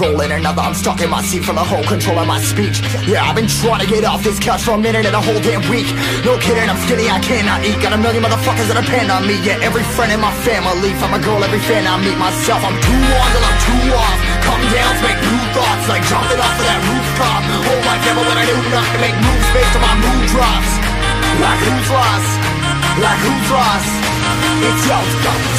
Rolling another, I'm stuck in my seat from the whole control of my speech. Yeah, I've been trying to get off this couch for a minute and a whole damn week. No kidding, I'm skinny, I cannot eat. Got a million motherfuckers that depend on me. Yeah, every friend in my family. From a girl, every fan I meet myself. I'm too on till I'm too off. Come down to make new thoughts, like jumping off of that rooftop. Whole life never when I knew not make moves based on my mood drops. Like who's lost? Like who's lost? It's yo,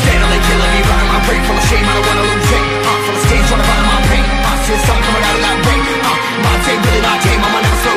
Stanley killing me, running my brain full of shame. I don't wanna lose it. Uh, full of stage, trying to find my pain. I see sun coming out of that rain. Uh, my day really not tame. I'ma never slow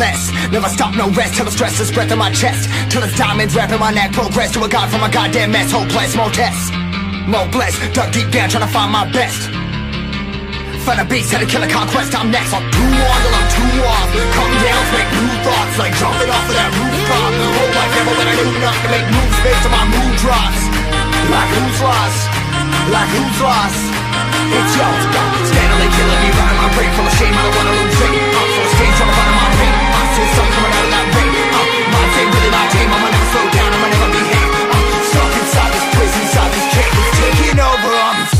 less. Never stop, no rest. Till the stress is breath in my chest. Till it's diamonds wrapping my neck. Progress to a god from a goddamn mess. Hopeless, more tests. More blessed. Dug deep down, trying to find my best. Find a beast, had to kill a conquest. I'm next. I'm too on I'm too off. Come down, make new thoughts. Like jumping off of that rooftop. Whole life never when I knew not to make moves based on my mood drops. Like who's lost? Like who's lost? It's yo, Stanley killing me, running my brain full of shame. I don't wanna lose it. I'm full of find my the sun coming out of that rain. Uh, my day really not tame. I'ma never slow down. I'ma never behave. Uh, stuck inside this prison, inside this cage, it's taking over. I'm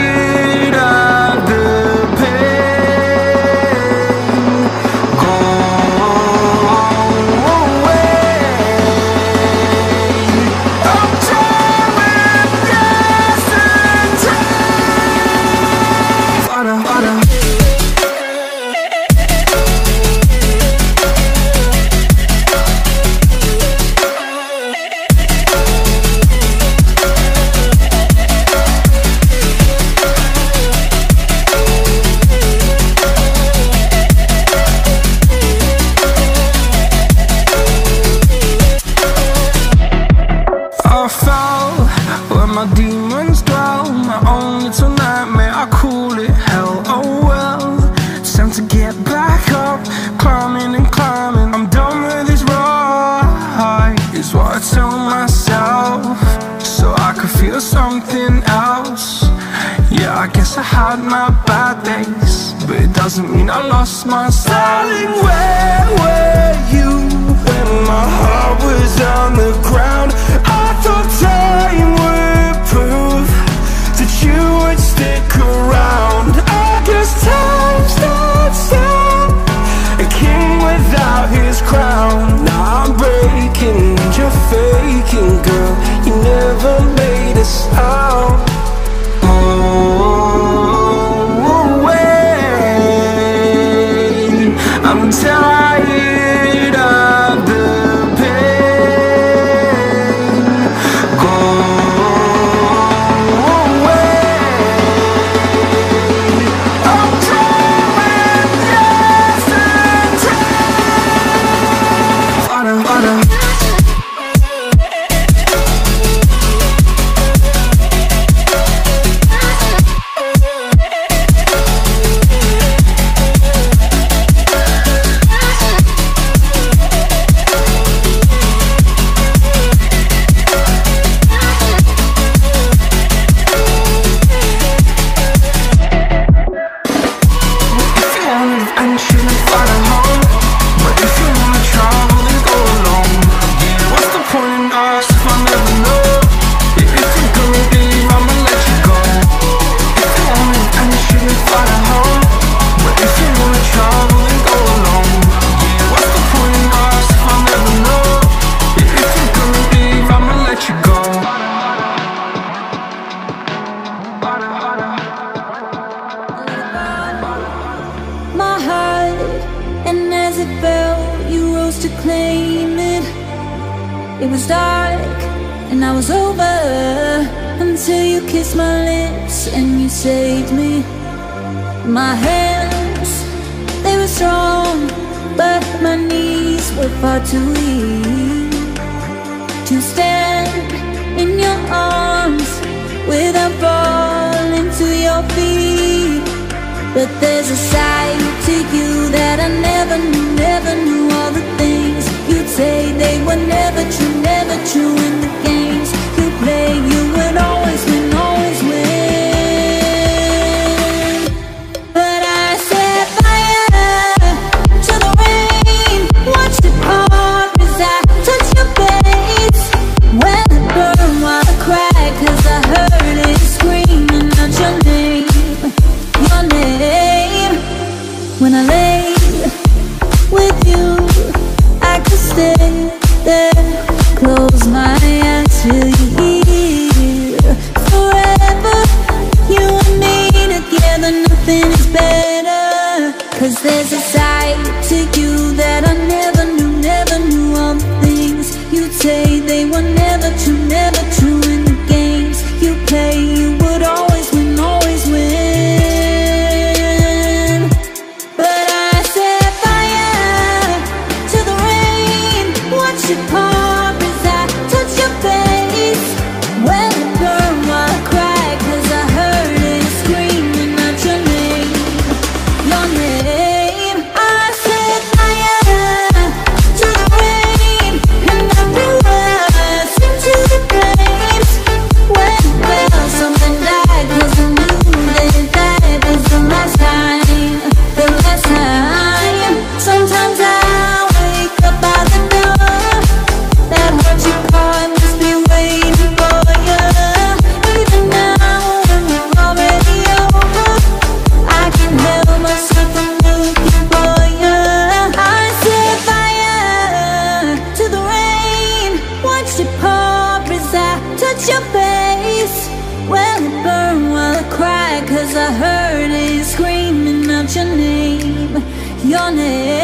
was dark and I was over until you kissed my lips and you saved me. My hands, they were strong, but my knees were far too weak to stand in your arms without falling to your feet. But there's a side to you that I never knew, never knew all the things say they were never true, never true in the games you play. You till you your face. Well it burn, while it cry Cause I heard it screaming out your name. Your name.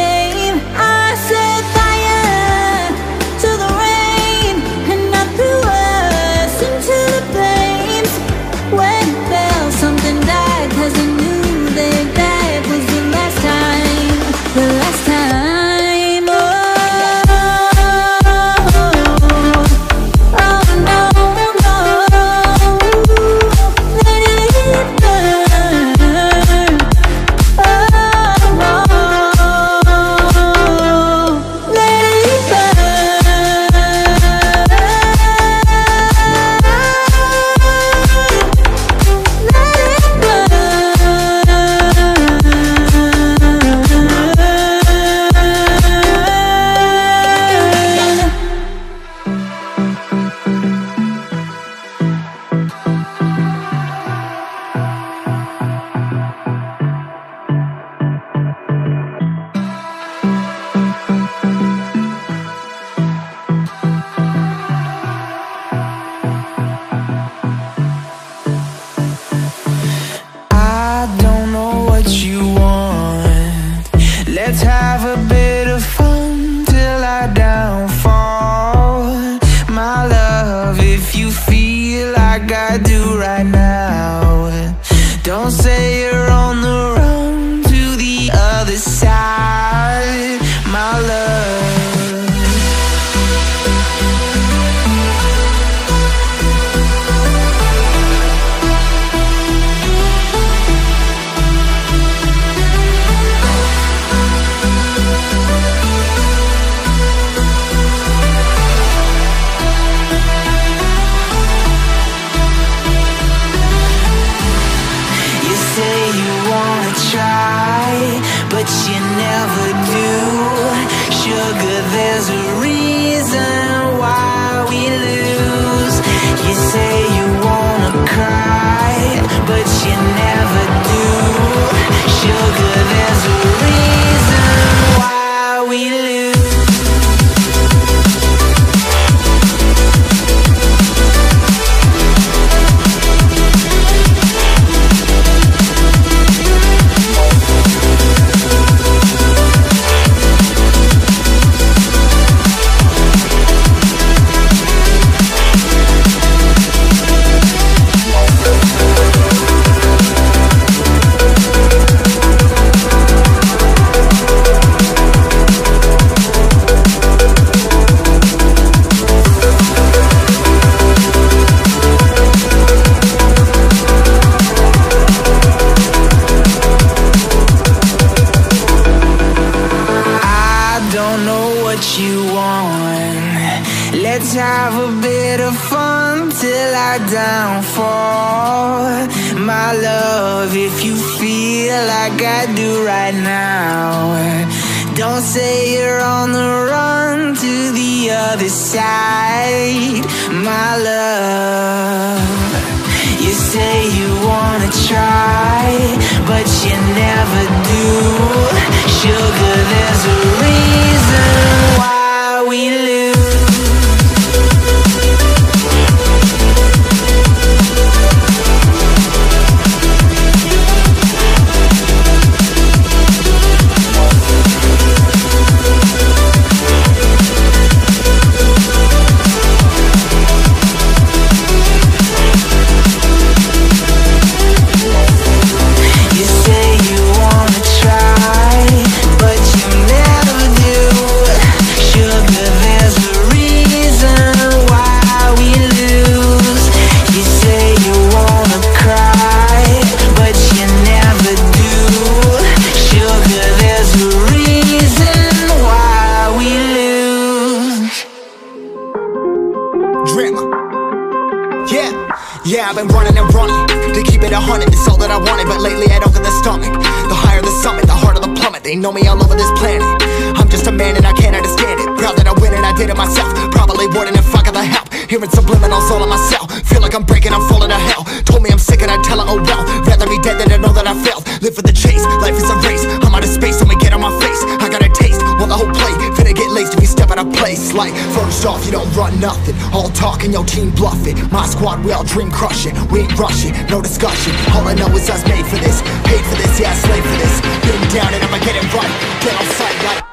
My squad, we all dream crushing. We ain't rushing, no discussion. All I know is was made for this. Paid for this, yeah, slave for this. Been down and I'ma get it right. Get on sight like.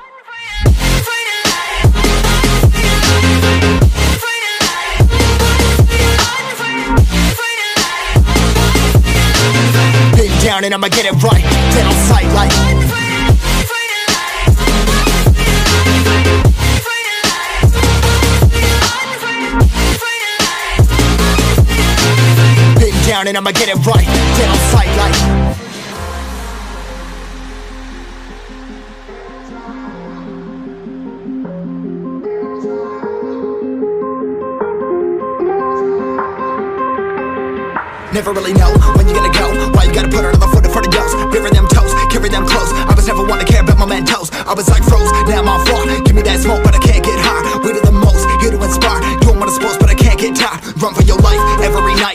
Been down and I'ma get it right. Get on sight like. Down and I'ma get it right. Get on sight like. Never really know when you're gonna go. Why you gotta put another foot in front of yours? Bury them toes, carry them close. I was never one to care about my mentos. I was like froze, now I'm on. Give me that smoke, but I can't get high. We do the most, here to inspire. Doing what I'm supposed, but I can't get tired. Run for your life every night.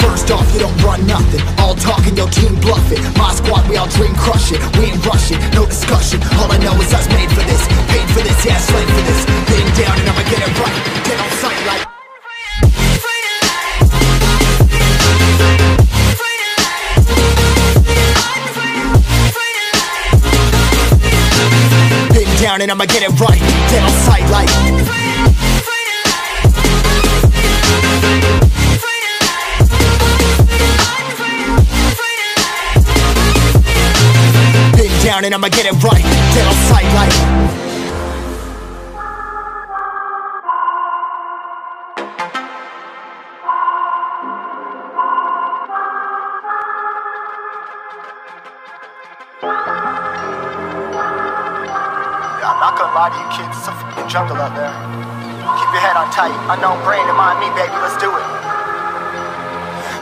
First off, you don't run nothing. All talking, your team bluffing. My squad, we all dream crushing. We ain't rushing, no discussion. All I know is was made for this. Paid for this, yeah, slave for this. Been down and I'ma get it right. Dead on sight, like. Down and I'ma get it right. Dead on sight, like. Down and I'ma get it right. Dead on sight, like. Not gonna lie to you kids, it's a fucking jungle out there. Keep your head on tight, unknown brain to mind me, baby, let's.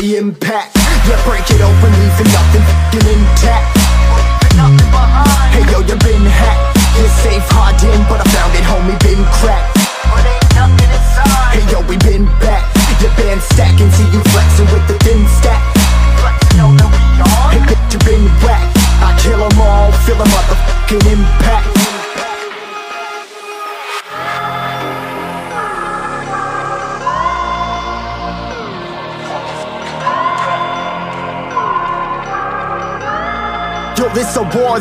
The impact. Yeah, break it open, leaving nothing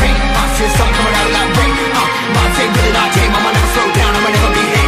pain. I see something out of that rain. Uh, my day really not tame. I'ma never slow down. I'ma never behave. Uh,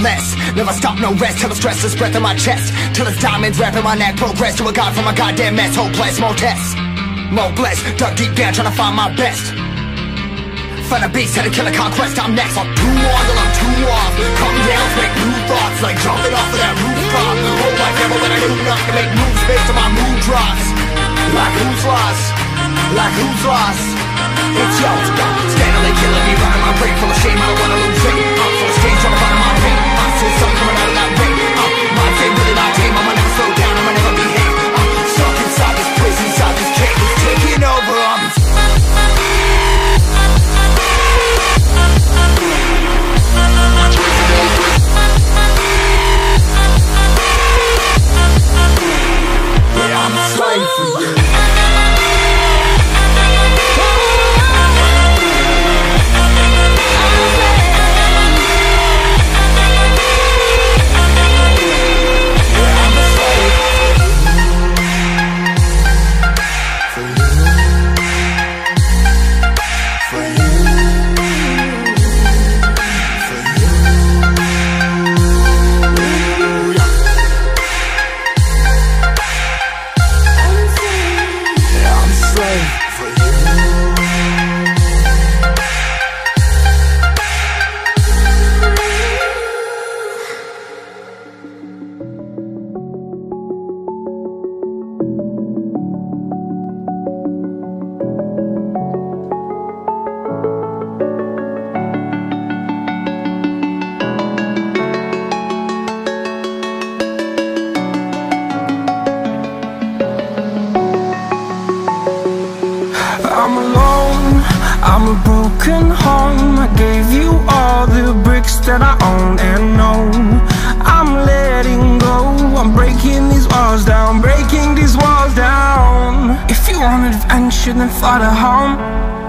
less. Never stop, no rest. Till the stress is breath in my chest. Till it's diamonds wrapping my neck. Progress to a god from a goddamn mess. Hopeless, more tests. More blessed. Dug deep down, trying to find my best. Find a beast, had to kill a conquest. I'm next. I'm too on till I'm too off. Come down, make new thoughts. Like jumping off of that rooftop. Whole life never when I do nothing to make moves based on my mood drops. Like who's lost? Like who's lost? It's yo, steadily killing me, running my brain full of shame. I don't wanna lose it. Something coming out of that rain. Uh, my day really not tame. I'ma never slow down. I'ma never Hey.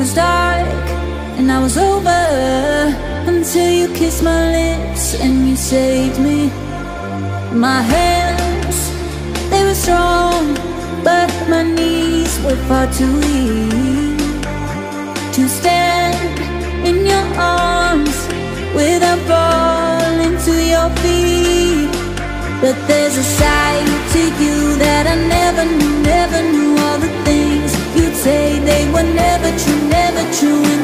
was dark and I was over Until you kissed my lips and you saved me. My hands, they were strong But my knees were far too weak To stand in your arms Without falling to your feet. But there's a side to you that I never knew, never knew All the things you'd say. They were never true you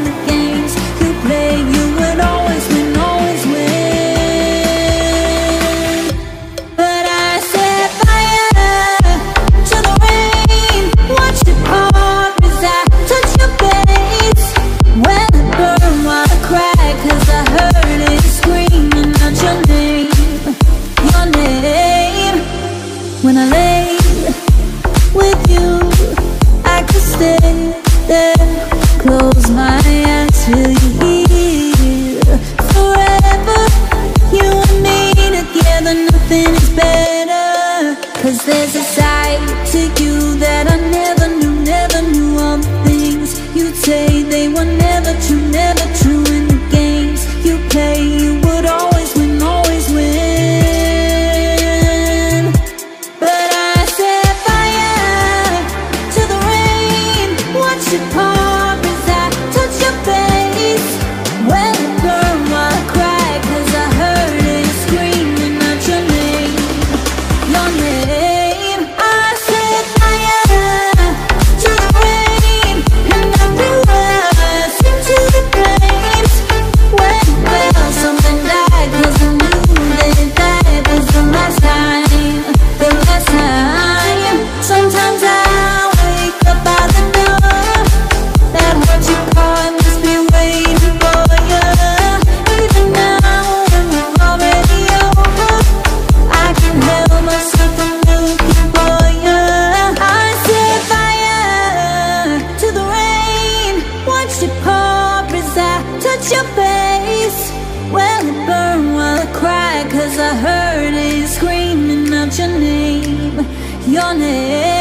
on it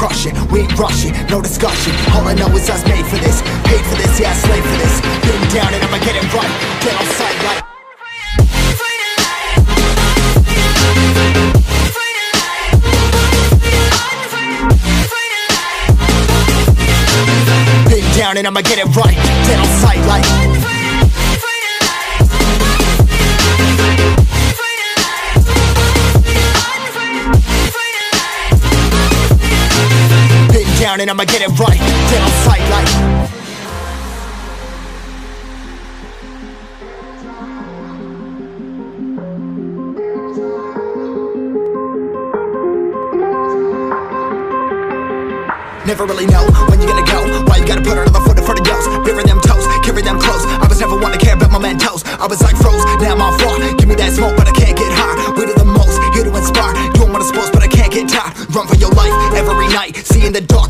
dream crushing We ain't rushing, no discussion. All I know is us made for this Paid for this, yeah, slave for this. Been down and I'ma get it right Get on sight like. Been down and I'ma get it right Get on sight like down and I'ma get it right. Get on sight like Never really know when you're gonna go. Why you gotta put another foot in front of yours Bury them toes, carry them close. I was never one to care about my mentos I was like froze, now I'm on floor Give me that smoke but I can't get high. We do the most, here to inspire. Doing what I'm supposed but I can't get tired. Run for your life, every night See in the dark,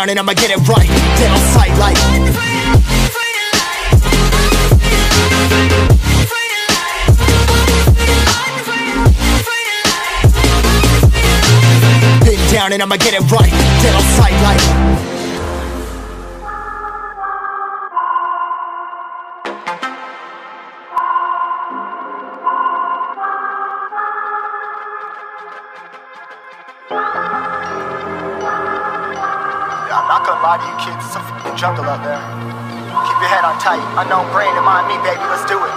down and I'ma get it right. Dead on sight like Been down and I'ma get it right. Dead on sight like Lie to you kids, it's a fucking jungle out there. Keep your head on tight, Unknown Brain and mind me, baby, let's do it.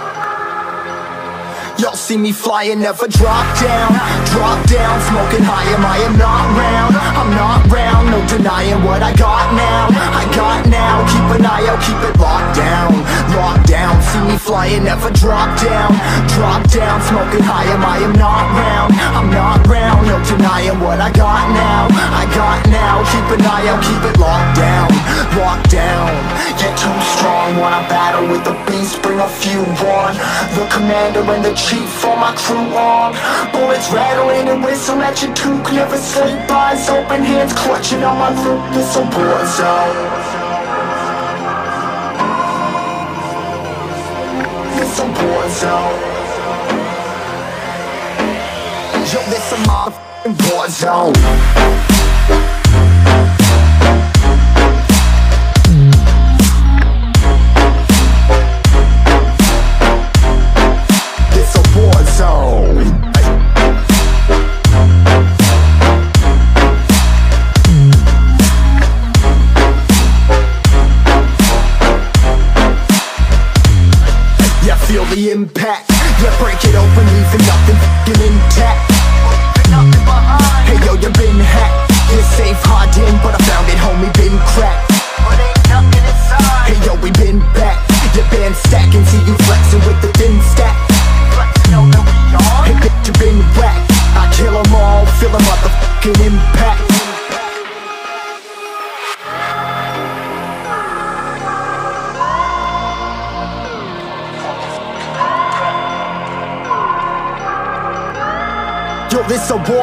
Y'all see me flying, never drop down Drop down, smoking high, am I am not round? I'm not round, no denying what I got now. I got now, keep an eye out, keep it locked down. Locked down, see me flying, never drop down. Drop down, smoking high, am I am not round? I'm not round, no denying what I got now. I got now, keep an eye out, keep it locked down. Locked down, you're too strong Wanna battle with the beast, bring a few on. The commander and the chief, all my crew on. Bullets rattling and whistle at your toque Never sleep, eyes open, hands clutching on my loop This a war zone. This a war zone. Yo, this a motherfucking war zone. Zone the impact. Yeah, break it open, leaving nothing f***ing intact. Hey yo, you been hacked. You're safe, hard in, but I found it, homie, been cracked.